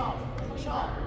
Schau, schau.